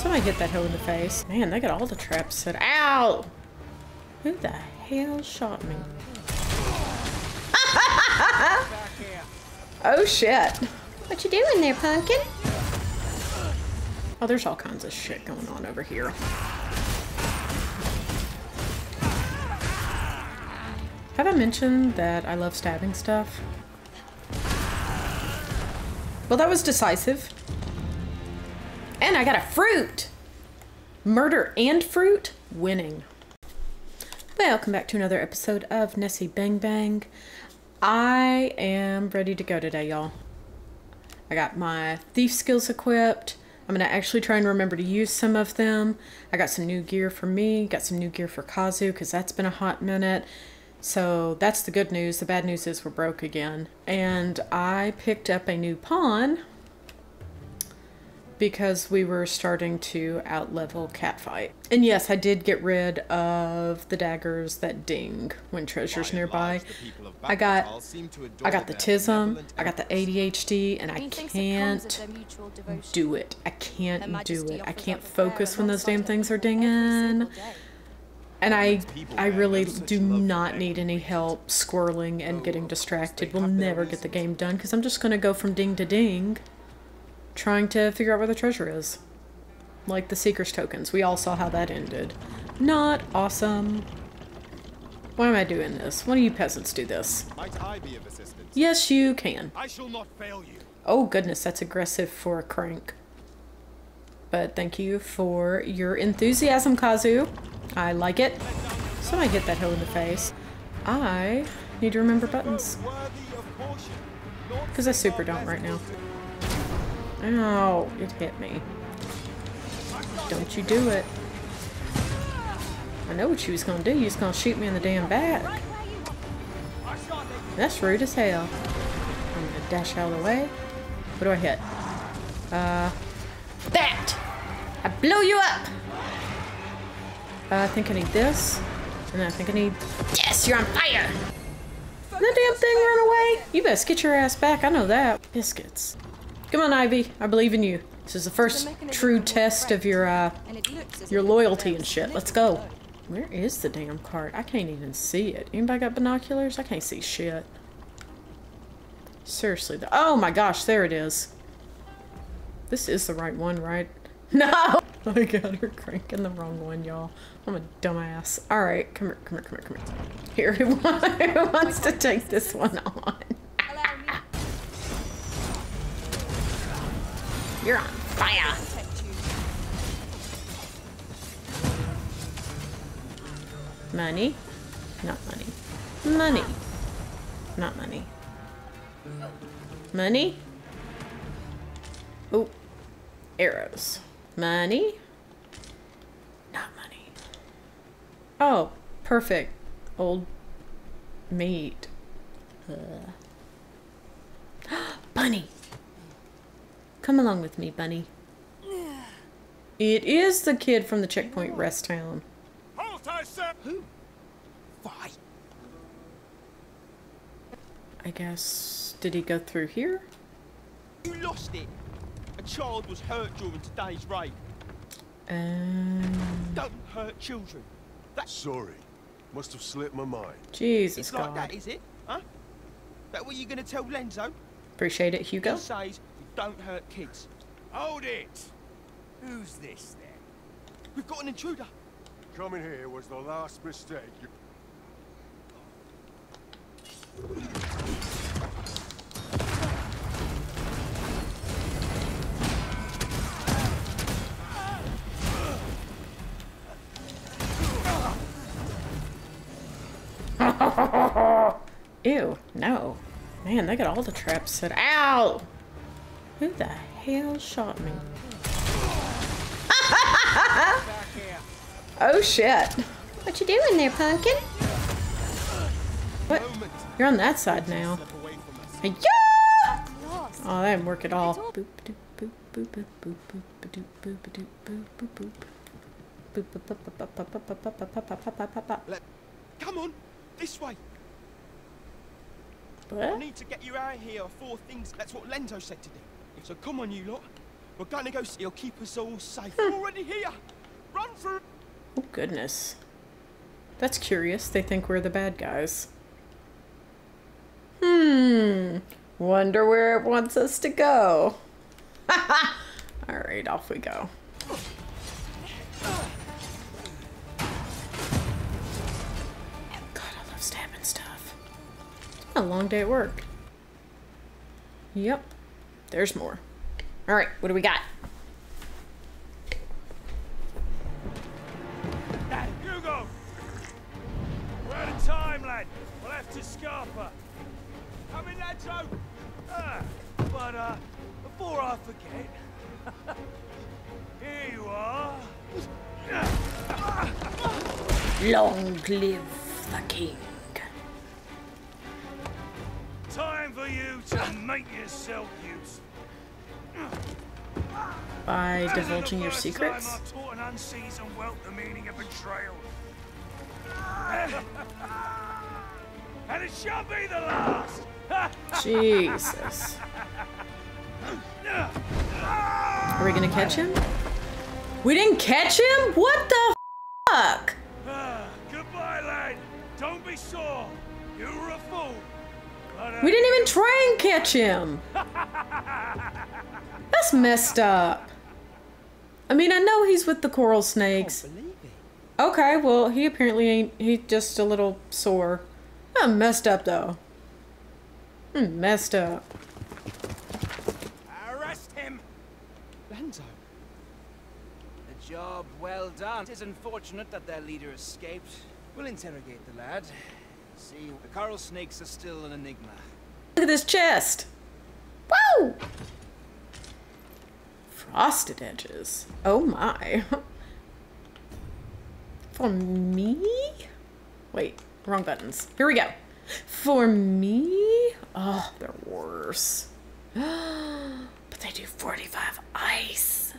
Somebody hit that hoe in the face. Man, they got all the traps set. Ow! Who the hell shot me? oh shit. What you doing there, pumpkin? Oh, there's all kinds of shit going on over here. Have I mentioned that I love stabbing stuff? Well, that was decisive. And I got a fruit! Murder and fruit? Winning. Welcome back to another episode of Nessie Bang Bang. I am ready to go today, y'all. I got my thief skills equipped. I'm going to actually try and remember to use some of them. I got some new gear for me, got some new gear for Kazu because that's been a hot minute. So that's the good news. The bad news is we're broke again. And I picked up a new pawn because we were starting to outlevel Catfight. And yes, I did get rid of the daggers that ding when treasure's nearby. I got I got the tism, I got the ADHD, and I can't do it. I can't do it. I can't focus when those damn things are dinging. And I I really do not need any help squirreling and getting distracted. We'll never get the game done because I'm just going to go from ding to ding trying to figure out where the treasure is. Like the Seeker's tokens. We all saw how that ended. Not awesome. Why am I doing this? Why do you peasants do this? Might I be of assistance? Yes, you can. I shall not fail you. Oh goodness, that's aggressive for a crank. But thank you for your enthusiasm, Kazu. I like it. Somebody hit that hoe in the face. I need to remember buttons. Because I super don't right now. Ow, it hit me. Don't you do it. I know what you was gonna do. You was gonna shoot me in the damn back. That's rude as hell. I'm gonna dash out of the way. What do I hit? Uh, that! I blew you up! Uh, I think I need this. And I think I need... Yes, you're on fire! That damn thing run away? You best get your ass back. I know that. Biscuits. Come on, Ivy. I believe in you. This is the first true test of your, uh, your loyalty and shit. Let's go. Where is the damn cart? I can't even see it. Anybody got binoculars? I can't see shit. Seriously. The oh my gosh, there it is. This is the right one, right? No! I got her cranking the wrong one, y'all. I'm a dumbass. Alright, come here, come here, come here, come here. Here, who wants to take this one on? You're on fire! Money? Not money. Money. Not money. Money? Oh. Arrows. Money? Not money. Oh, perfect. Old meat. Uh. Bunny! Come along with me, Bunny. It is the kid from the checkpoint rest town. Halt, I said! Who? Why? I guess... Did he go through here? You lost it. A child was hurt during today's raid. Um... Don't hurt children. That's Sorry. Must have slipped my mind. Jesus it's God. like that, is it? Huh? That what you gonna tell Lenzo? Appreciate it, Hugo. He says we don't hurt kids. Hold it! Who's this then? We've got an intruder. Coming here was the last mistake you... Ew, no. Man, they got all the traps set. Ow! Who the hell shot me? oh shit. What you doing there, pumpkin? What? You're on that side now. Hey, yeah! Oh, that didn't work at all. Boop, doop, boop, boop, boop, boop, boop, boop, boop, boop, boop, boop, Come on, this way. I need to get you out of here before things. That's what Lenzo said to do. So come on, you lot. We're gonna go. He'll keep us all safe. We're already here. Run for. Oh, goodness. That's curious. They think we're the bad guys. Hmm. Wonder where it wants us to go. Alright, off we go. God, I love stabbing stuff. It's been a long day at work. Yep. There's more. Alright, what do we got? Hugo! We're out of time, lad. We'll have to Scarpa. Come in, lads. Oh, Ah, but, uh, before I forget... here you are. Long live the king. You to make yourself use. By That isn't the divulging your secrets? I taught an unseasoned whelp the meaning of betrayal. and it shall be the last. Jesus. Are we gonna catch him? We didn't catch him? What the catch him. That's messed up. I mean, I know he's with the coral snakes. Okay, well, he apparently ain't. He's just a little sore. I'm messed up, though. I'm messed up. Arrest him. Lanzo. A job well done. It is unfortunate that their leader escaped. We'll interrogate the lad. See, the coral snakes are still an enigma. Look at this chest. Woo! Frosted edges. Oh my. For me? Wait, wrong buttons. Here we go. For me? Oh, they're worse. but they do 45 ice.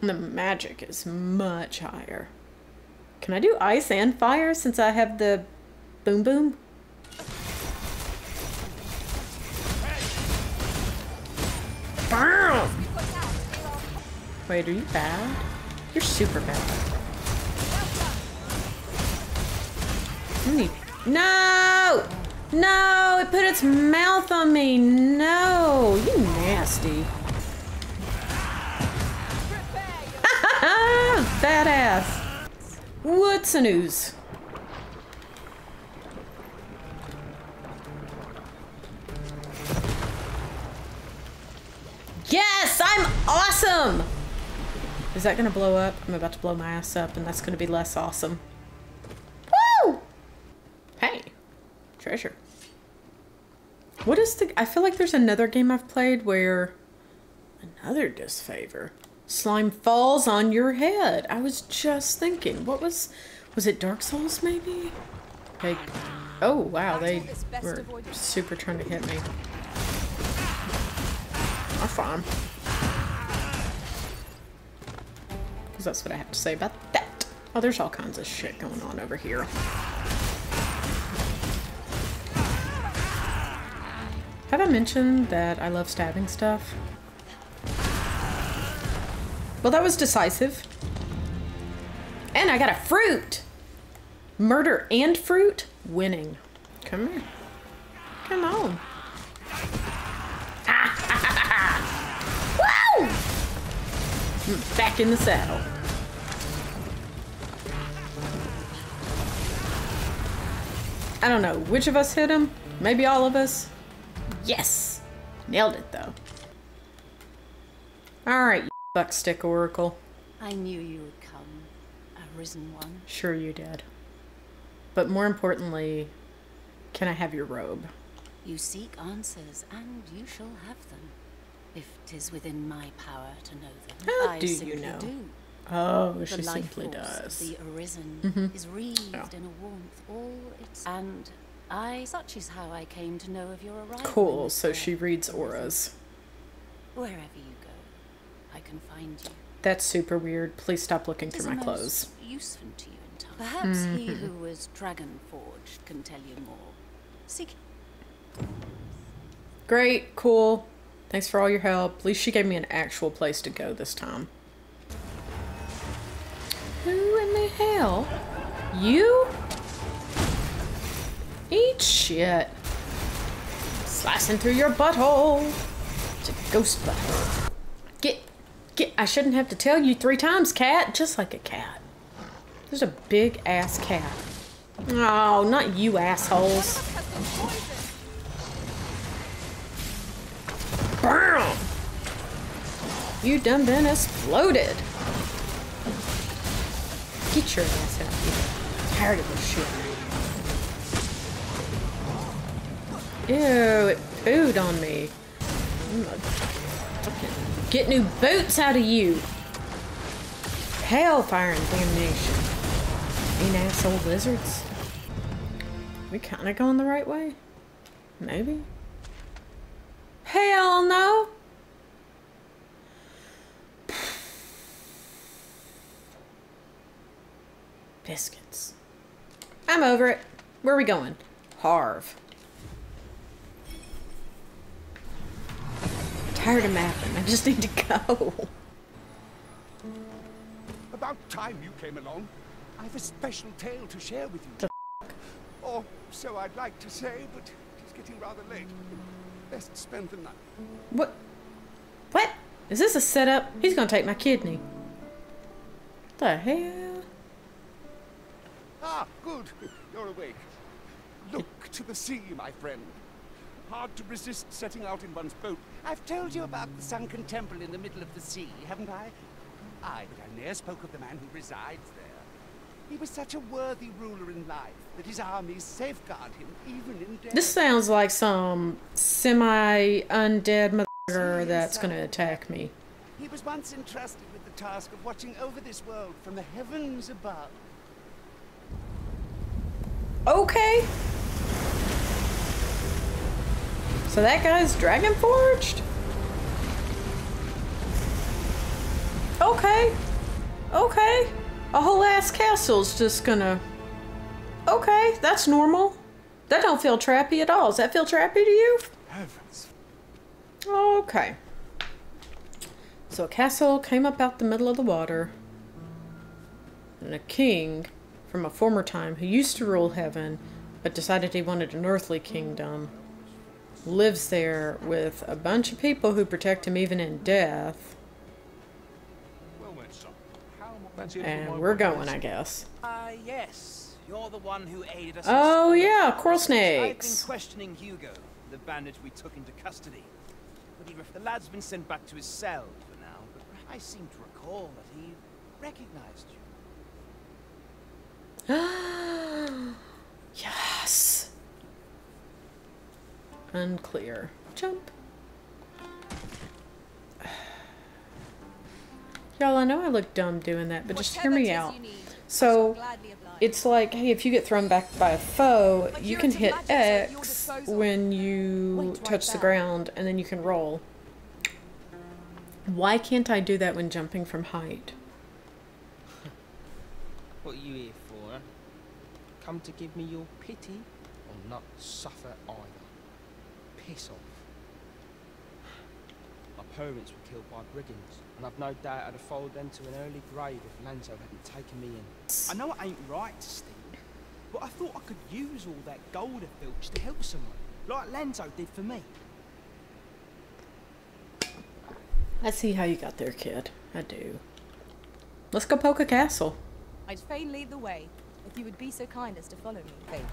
And the magic is much higher. Can I do ice and fire since I have the boom boom? Wait, are you bad? You're super bad. No! No! It put its mouth on me! No! You nasty. Badass. What's a news? Yes, I'm awesome. Is that gonna blow up? I'm about to blow my ass up, and that's gonna be less awesome. Woo! Hey, treasure. What is the? I feel like there's another game I've played where another disfavor. Slime falls on your head. I was just thinking, what was? Was it Dark Souls maybe? Like, oh wow, they were super trying to hit me. I'm fine. Because that's what I have to say about that. Oh, there's all kinds of shit going on over here. Have I mentioned that I love stabbing stuff? Well, that was decisive. And I got a fruit! Murder and fruit? Winning. Come here. Come on. Woo! Mm, Back in the saddle. I don't know which of us hit him. Maybe all of us. Yes! Nailed it though. Alright, you buckstick oracle. I knew you would come, a risen one. Sure you did. But more importantly, can I have your robe? You seek answers, and you shall have them. If 'tis within my power to know them, How I do you know? do. Oh, The she life simply force of does. the arisen Mhm. is wreathed Yeah. in a warmth all its and I such is how I came to know of your arrival. Cool, so she reads auras. Wherever you go, I can find you. That's super weird. Please stop looking through my clothes. Useful to you in time. Perhaps he Mm-hmm. who was dragon forged can tell you more. Seek Great, cool. Thanks for all your help. At least she gave me an actual place to go this time. The hell? You? Eat shit. Slicing through your butthole. It's a ghost butthole. Get, get, I shouldn't have to tell you three times, cat. Just like a cat. There's a big ass cat. Oh, not you assholes. Bam! You done been exploded. Get your ass out of here. Tired of this shit. Ew, it pooed on me. Get new boots out of you. Hellfire and damnation. Ain't asshole lizards. We kinda going the right way? Maybe? Hell no! Biscuits. I'm over it. Where are we going? Harve. Tired of mapping. I just need to go. About time you came along. I've a special tale to share with you. The Or so I'd like to say, but it's getting rather late. Best spend the night. What? What? Is this a setup? He's gonna take my kidney. The hell? Good. You're awake. Look to the sea, my friend. Hard to resist setting out in one's boat. I've told you about the sunken temple in the middle of the sea, haven't I? Aye, but I ne'er spoke of the man who resides there. He was such a worthy ruler in life that his armies safeguard him even in death. This sounds like some semi-undead motherfucker that's gonna attack me. He was once entrusted with the task of watching over this world from the heavens above. Okay. So that guy's dragon forged? Okay. Okay. A whole ass castle's just gonna. Okay, that's normal. That don't feel trappy at all. Does that feel trappy to you? Heavens. Okay. So a castle came up out the middle of the water. And a king from a former time who used to rule heaven but decided he wanted an earthly kingdom lives there with a bunch of people who protect him even in death. Well met, son. How fancy it for And we're going. I guess. Ah, yes. You're the one who aided us. Oh yeah, coral I've been questioning Hugo, the bandit we took into custody. The lad's been sent back to his cell for now, but I seem to recall that he recognized you. yes. Unclear. Jump. Y'all, I know I look dumb doing that, but just hear me out. So, it's like, hey, if you get thrown back by a foe, you can hit X when you touch the ground, and then you can roll. Why can't I do that when jumping from height? What are you here for, huh? Come to give me your pity or not suffer either? Piss off. My parents were killed by brigands, and I've no doubt I'd have followed them to an early grave if Lanzo hadn't taken me in. I know it ain't right, Steve, but I thought I could use all that gold I filched to help someone, like Lanzo did for me. I see how you got there, kid. I do. Let's go poke a castle. I'd fain lead the way, if you would be so kind as to follow me. Faith.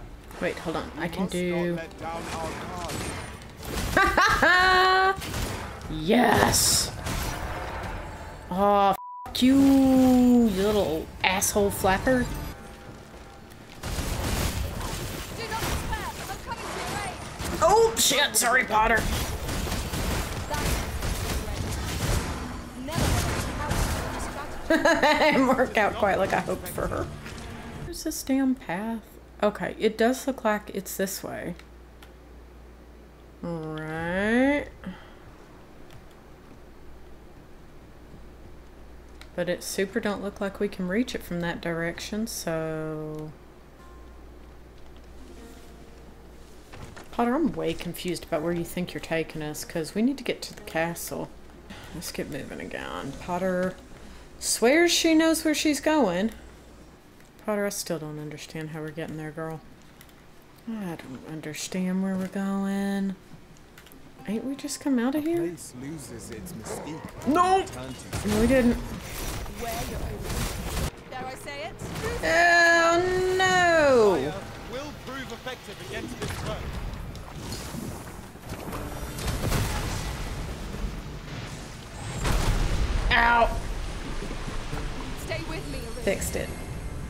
Wait, hold on. I can do. Not let down our cause. yes. Oh, f- you, you little asshole flapper. Do not despair, I'm coming to your aid. Oh shit! Sorry, Potter. Never had a strategy. it didn't work out quite like I hoped for her. This damn path? Okay, it does look like it's this way. Alright. But it super don't look like we can reach it from that direction, so... Potter, I'm way confused about where you think you're taking us, because we need to get to the castle. Let's get moving again. Potter swears she knows where she's going. Potter, I still don't understand how we're getting there, girl. I don't understand where we're going. Ain't we just come out of here? Place loses its. No! No, we didn't. Where you're. Dare I say it? Oh, no! fire will prove effective against this foe. Ow! Stay with me, Arisen. Fixed it.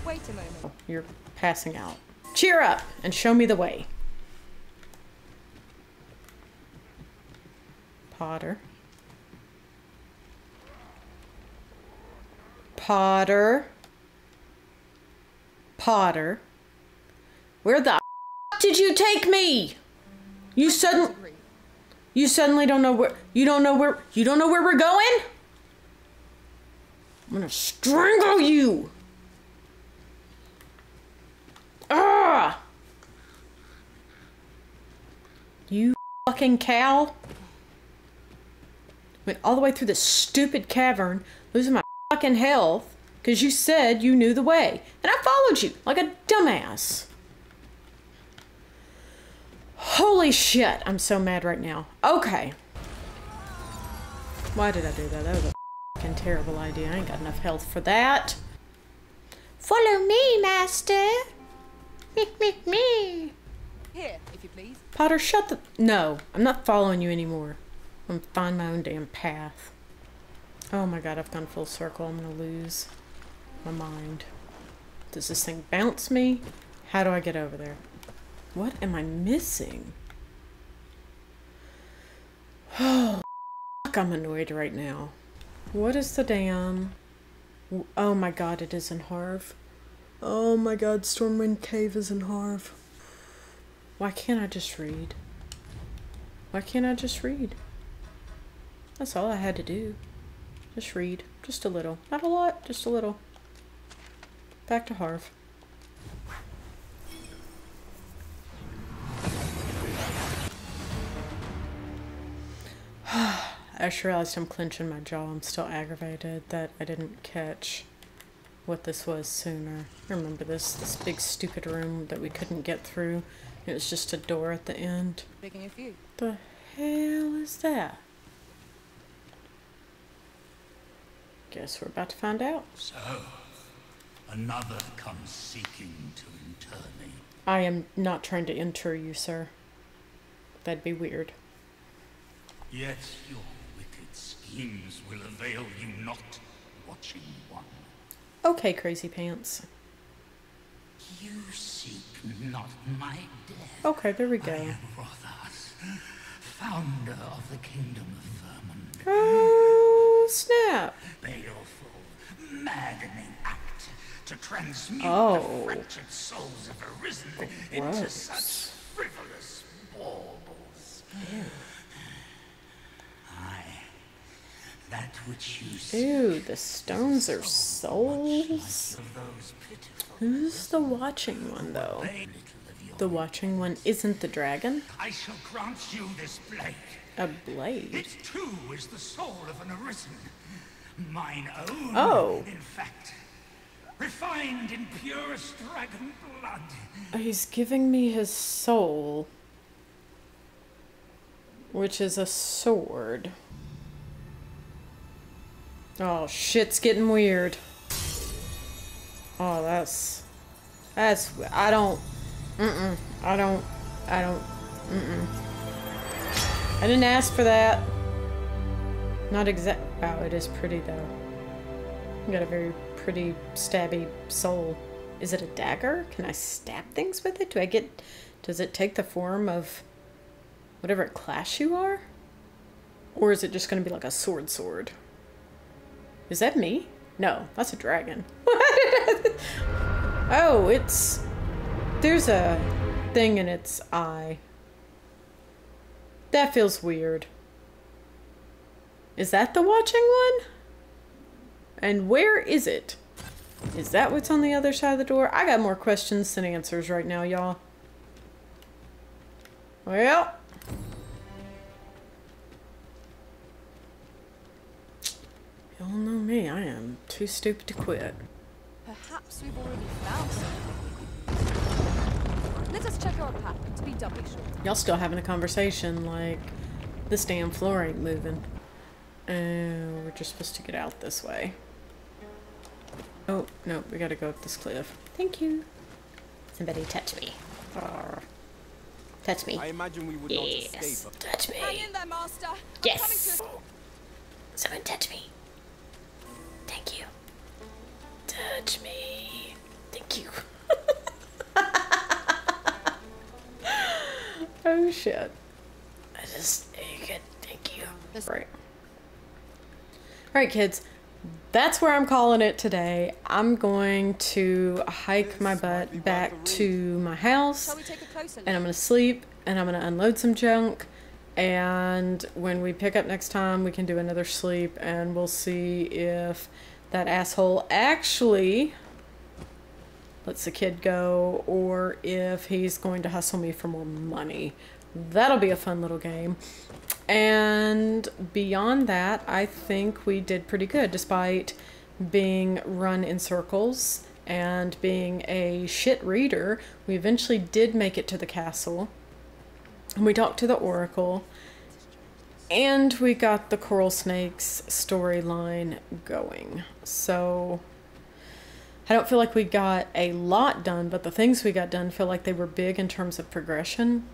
Wait a moment. You're passing out. Cheer up and show me the way. Potter. Potter. Potter. Where the did you take me? You suddenly you suddenly don't know where you don't know where you don't know where we're going? I'm gonna strangle you. Ah! You fucking cow. Went all the way through this stupid cavern, losing my fucking health, because you said you knew the way. And I followed you like a dumbass. Holy shit, I'm so mad right now. Okay. Why did I do that? That was a fucking terrible idea. I ain't got enough health for that. Follow me, master. Me, me, me. Here, if you please. Potter, shut the. No, I'm not following you anymore. I'm gonna find my own damn path. Oh my god, I've gone full circle. I'm gonna lose my mind. Does this thing bounce me? How do I get over there? What am I missing? Oh, fuck, I'm annoyed right now. What is the damn. Oh my god, it is in Harve. Oh my god, Stormwind Cave is in Harve. Why can't I just read? Why can't I just read? That's all I had to do. Just read. Just a little. Not a lot, just a little. Back to Harve. I just realized I'm clenching my jaw. I'm still aggravated that I didn't catch what this was sooner. I remember this this big stupid room that we couldn't get through. It was just a door at the end. Picking a few. The hell is that? Guess we're about to find out. So, another comes seeking to inter me. I am not trying to enter you, sir. That'd be weird. Yet your wicked schemes will avail you not, watching one. Okay, crazy pants. You seek not my death. Okay, there we go. I am Rothais, founder of the kingdom of Vermund. Oh, snap. baleful, maddening act to transmute Oh. the fractured souls of Arisen into such frivolous baubles. I, that which you see, Ew, the stones are souls. like of those pitiful Who's the watching one, though? little of your The watching one isn't the dragon? I shall grant you this blade. A blade. It too is the soul of an Arisen. Mine own, Oh. in fact. Refined in purest dragon blood. Oh, he's giving me his soul, which is a sword. Oh, shit's getting weird. Oh, that's. That's. I don't. Mm-mm. I don't. I don't. Mm-mm. I didn't ask for that. Not exact. Wow, oh, it is pretty though. You got a very pretty stabby soul. Is it a dagger? Can I stab things with it? Do I get. Does it take the form of whatever class you are? Or is it just going to be like a sword sword? Is that me? No, that's a dragon. oh, it's. There's a thing in its eye. That feels weird. Is that the watching one? And where is it? Is that what's on the other side of the door? I got more questions than answers right now, y'all. Well. Oh, Y'all know me. I am too stupid to quit. Perhaps we've already found something. Let us check our path to be doubly sure. Y'all still having a conversation like this damn floor ain't moving. And we're just supposed to get out this way. Oh, no, we gotta go up this cliff. Thank you. Somebody touch me. Arr. Touch me. I imagine we would Yes. not escape. Touch Hang me. in there, Master. I'm Yes. coming to- Someone touch me. Touch me. Thank you. Oh shit. I just, you good. Thank you. Right. Alright, kids. That's where I'm calling it today. I'm going to hike my butt back to my house. Shall we take a and I'm gonna sleep and I'm gonna unload some junk. And when we pick up next time, we can do another sleep and we'll see if that asshole actually lets the kid go or if he's going to hustle me for more money. That'll be a fun little game. And beyond that, I think we did pretty good despite being run in circles and being a shit reader. We eventually did make it to the castle. And we talked to the oracle. And we got the coral snakes storyline going. So I don't feel like we got a lot done, but the things we got done feel like they were big in terms of progression.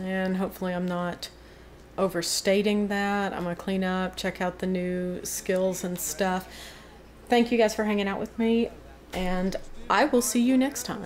And hopefully, I'm not overstating that. I'm to clean up, check out the new skills and stuff. Thank you guys for hanging out with me, and I will see you next time.